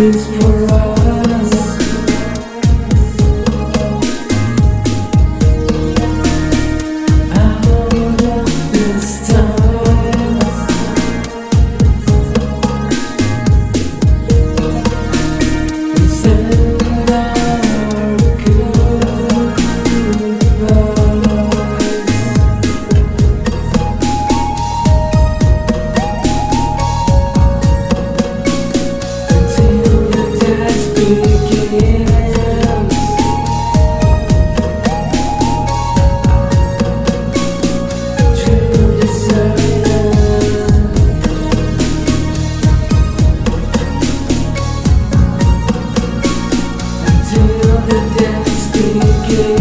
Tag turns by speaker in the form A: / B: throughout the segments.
A: It's begins.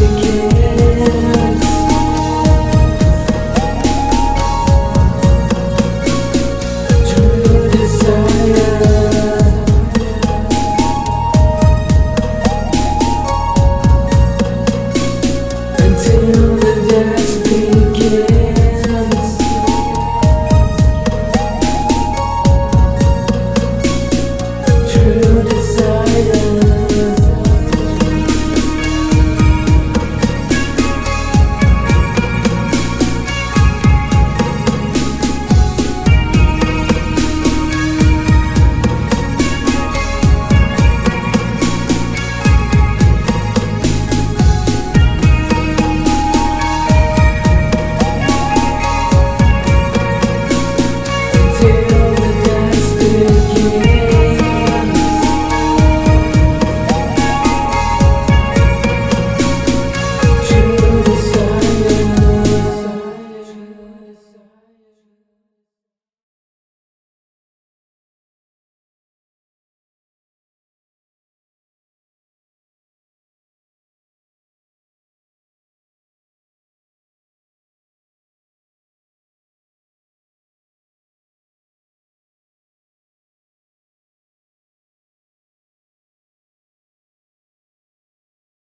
A: You.